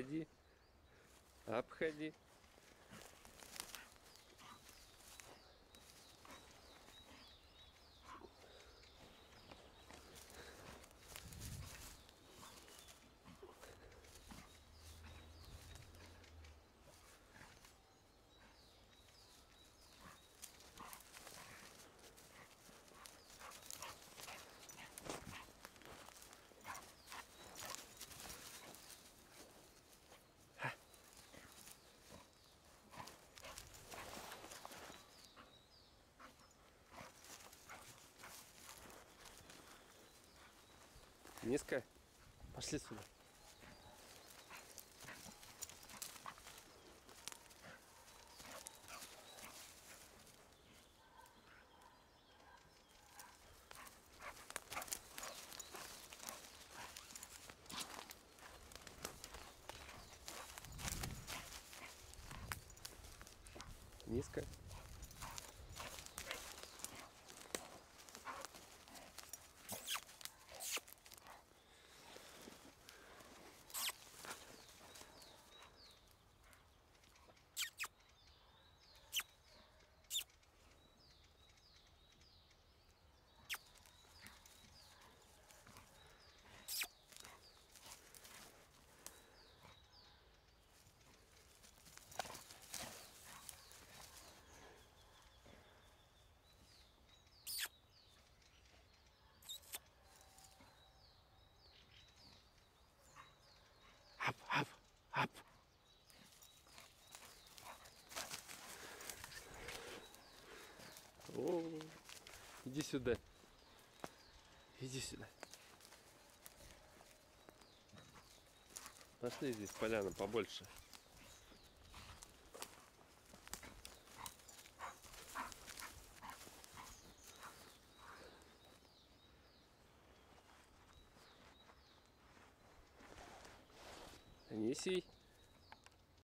обходи, обходи. Низко. Пошли сюда. Низко. Иди сюда. Иди сюда. Пошли здесь поляна побольше. Анисий.